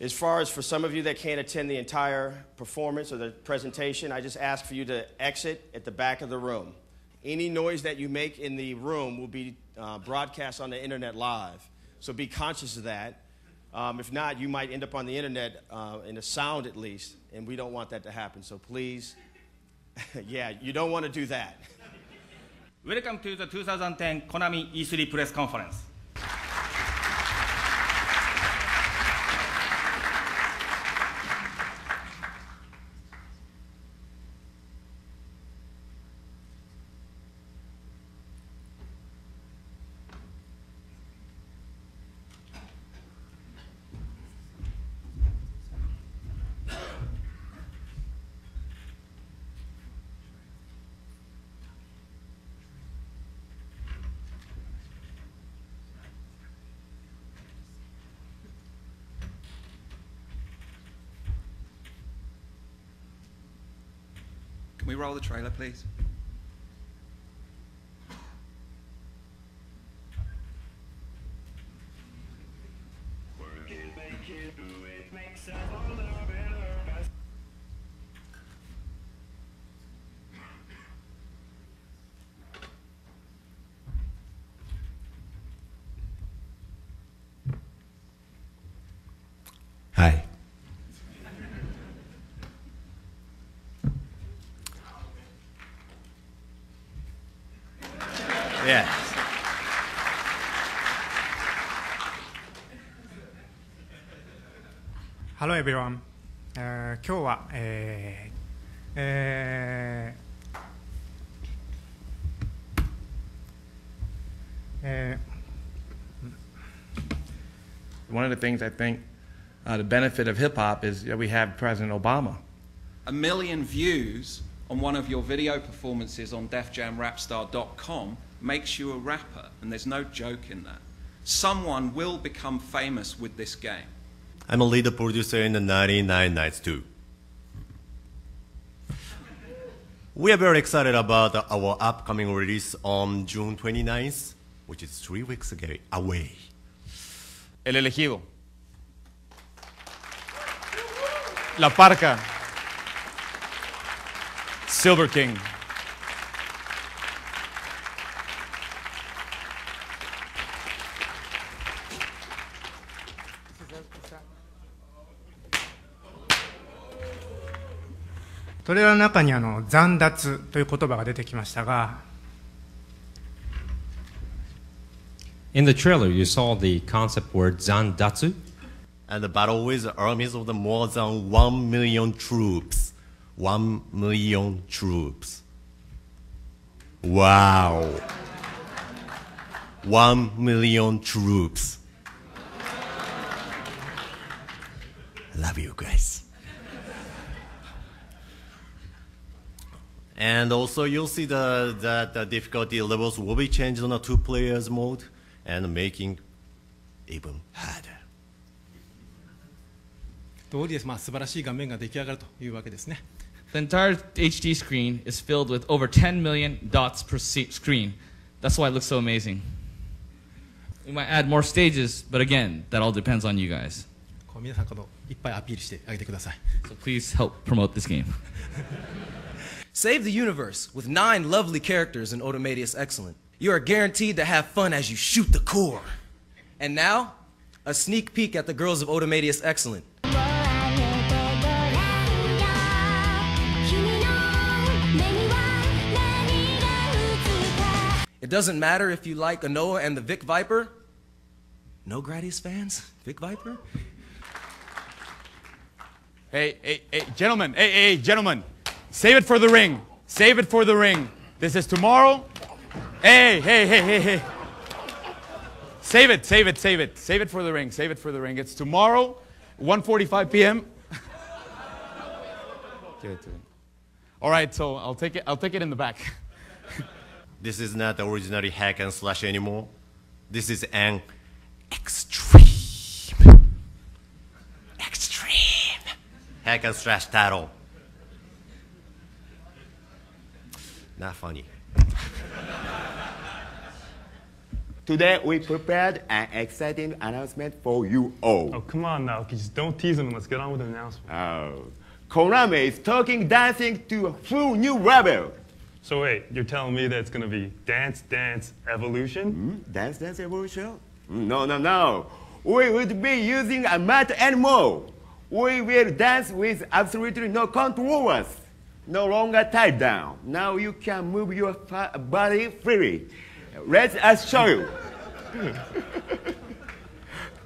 As far as for some of you that can't attend the entire performance or the presentation, I just ask for you to exit at the back of the room. Any noise that you make in the room will be uh, broadcast on the internet live. So be conscious of that. Um, if not, you might end up on the internet uh, in a sound at least, and we don't want that to happen. So please, yeah, you don't want to do that. Welcome to the 2010 Konami E3 press conference. Can we roll the trailer, please? Hi. Yes. Hello everyone、えー今日は、えーえーえ One of the things I think uh, the benefit of hip hop is that we have President Obama. A million views on one of your video performances on DefJamRapstar.com makes you a rapper, and there's no joke in that. Someone will become famous with this game. I'm a lead producer in the 99 Nights 2. We are very excited about our upcoming release on June 29th, which is three weeks away. El elegido. La Parca. Silver King. トレーラーの中にあの残脱という言葉が出てきましたが In the trailer, you saw the concept word Zandatsu. And the battle with armies of the more than 1 million troops. 1 million troops. Wow. 1 million troops. Love you guys. And also you'll see the, that the difficulty levels will be changed on a two players mode and making even harder. 通りです、まあ、素晴らしい画面が出来上がるというわけですね。 The entire HD screen is filled with over 10 million dots per se- screen. That's why it looks so amazing. We might add more stages, but again, that all depends on you guys. こう皆さんこのいっぱいアピールしてあげてください。 So please help promote this game. Save the universe with nine lovely characters in Otomedius Excellent. You are guaranteed to have fun as you shoot the core. And now, a sneak peek at the girls of Otomedius Excellent. It doesn't matter if you like Anoa and the Vic Viper. No Gradius fans? Vic Viper? Hey, hey, hey, gentlemen, hey, hey, gentlemen, save it for the ring. Save it for the ring. This is tomorrow. Hey, hey, hey, hey, hey. Save it, save it, save it. Save it for the ring. Save it for the ring. It's tomorrow, 1:45 p.m. Give it to. All right, so I'll take it. I'll take it in the back. This is not originally hack and slash anymore. This is an extreme, extreme hack and slash title. Not funny. Today we prepared an exciting announcement for you all. Oh, come on now. Just don't tease him and let's get on with the announcement. Oh, Konami is talking dancing to a full new level. So wait, you're telling me that it's gonna be Dance Dance Evolution? Hmm? Dance Dance Evolution? Hmm, No, no, no. We would be using a mat and more. We will dance with absolutely no controls. No longer tied down. Now you can move your body freely. Let us show you.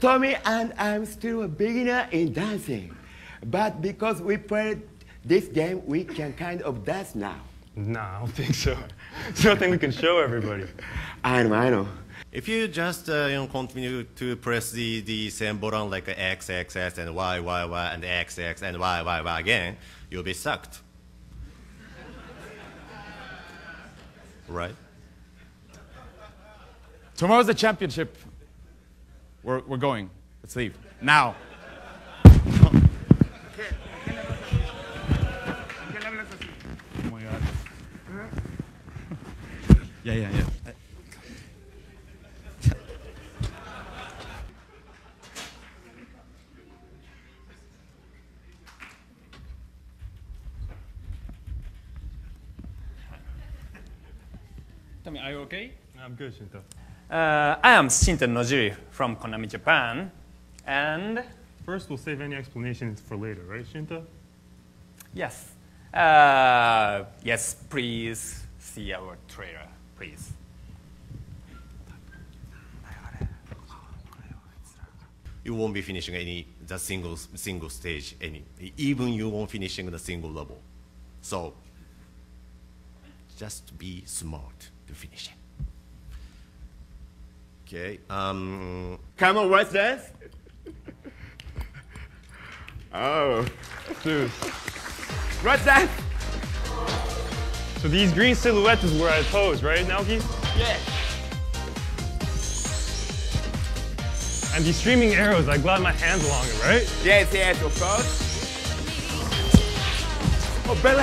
Tommy and I'm still a beginner in dancing. But because we played this game, we can kind of dance now. No, I don't think so. It's nothing we can show everybody. I know, I know. If you just uh, you know continue to press the, the same button like X, X, X, and Y, Y, Y, and X, X, and Y, Y, Y again, you'll be sucked. Right? Tomorrow's the championship. We're, we're going. Let's leave. Now. Oh my god. Yeah, yeah, yeah. Tommy, are you okay? I'm good, Shinto. Uh, I am Shinta Nojiri from Konami Japan, and First, we'll save any explanations for later, right, Shinto? yes, uh, yes, please see our trailer, please. You won't be finishing any the single single stage any even you won't finishing the single level. So just be smart to finish it. Okay. Um. Come on, what's that? oh. Dude. What's that? So these green silhouettes is where I pose, right, Naoki? Yeah. And these streaming arrows, I glide my hands along it, right? Yes, yes, of course. Oh, very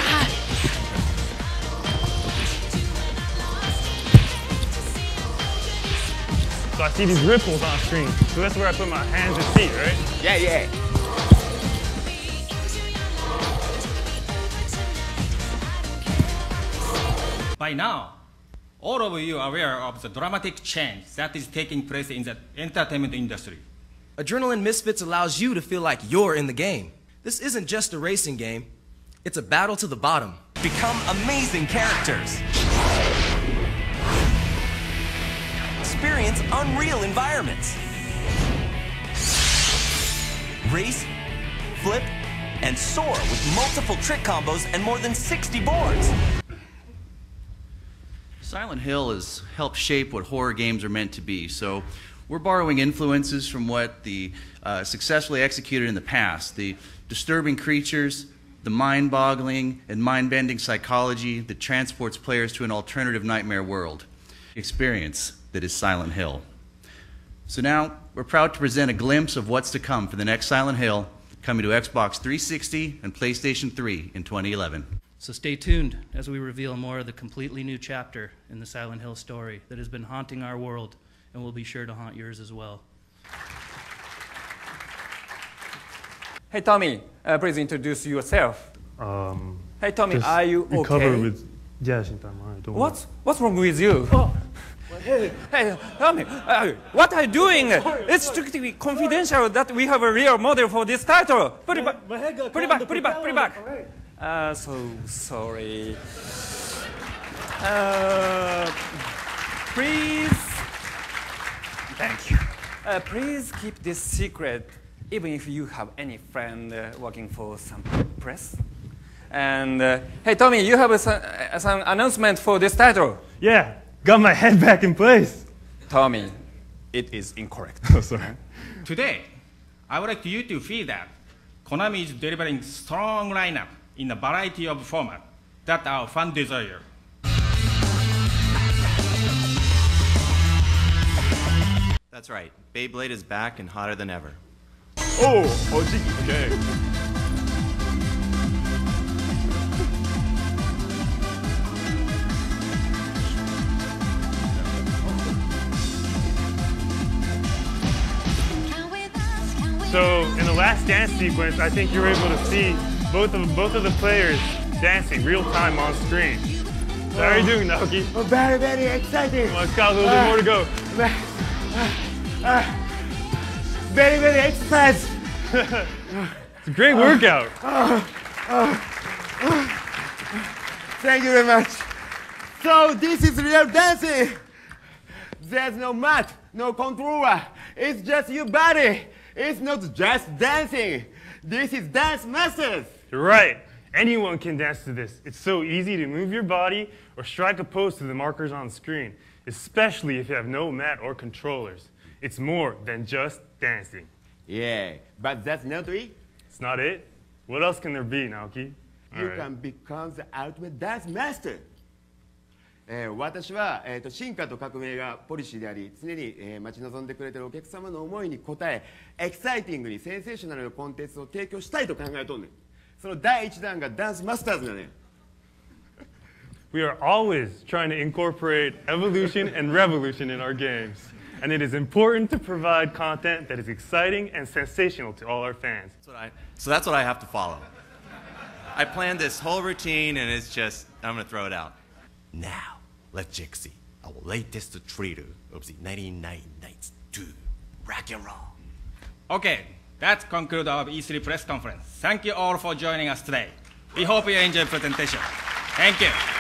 So I see these ripples on screen. So that's where I put my hands and feet, right? Yeah, yeah. By now, all of you are aware of the dramatic change that is taking place in the entertainment industry. Adrenaline Misfits allows you to feel like you're in the game. This isn't just a racing game, it's a battle to the bottom. Become amazing characters. Experience unreal environments. Race, flip, and soar with multiple trick combos and more than 60 boards. Silent Hill has helped shape what horror games are meant to be. So we're borrowing influences from what the uh, successfully executed in the past. The disturbing creatures, the mind-boggling and mind-bending psychology that transports players to an alternative nightmare world. Experience that is Silent Hill. So now we're proud to present a glimpse of what's to come for the next Silent Hill, coming to Xbox 360 and PlayStation 3 in 2011. So stay tuned as we reveal more of the completely new chapter in the Silent Hill story that has been haunting our world and will be sure to haunt yours as well. Hey, Tommy, uh, please introduce yourself. Um, Hey, Tommy, are you recover okay? with. Yeah, Shinto, I'm. Don't What's, what's wrong with you? Hey, hey, Tommy, uh, what are you doing? It's strictly confidential that we have a real model for this title. Put it back, put it back, put it back, put it back. Uh, so sorry. Uh, please, thank you. Uh, please keep this secret, even if you have any friend uh, working for some press. And uh, hey, Tommy, you have a, some, uh, some announcement for this title. Yeah, got my head back in place. Tommy, it is incorrect. Oh, sorry. Today, I would like you to feel that Konami is delivering strong lineup in a variety of formats that our fan desire. That's right. Beyblade is back and hotter than ever. Oh, oh, last dance sequence, I think you were able to see both of both of the players dancing real time on screen. So how are you doing, Naoki? Oh, very, very exciting. Well, it's got a little bit more to go. very, very exercise. it's a great workout. Thank you very much. So this is real dancing. There's no mat, no controller. It's just your body. It's not just dancing. This is Dance Masters. You're right. Anyone can dance to this. It's so easy to move your body or strike a pose to the markers on the screen, especially if you have no mat or controllers. It's more than just dancing. Yeah, but that's not it. It's not it? What else can there be, Naoki? You Alright. can become the ultimate dance master. えー私は、えーと進化と革命がポリシーであり常に、えー待ち望んでくれているお客様の思いに応えエキサイティングにセンセーショナルなコンテンツを提供したいと考えとんねんその第一弾がダンスマスターズだねん We are always trying to incorporate evolution and revolution in our games. And it is important to provide content that is exciting and sensational to all our fans. That's what I, so that's what I have to follow. I planned this whole routine and it's just, I'm going to throw it out. Now, let's check see our latest trailer of the 99 Nights 2 Rock and Roll. Okay, that concludes our E3 press conference. Thank you all for joining us today. We hope you enjoyed the presentation. Thank you.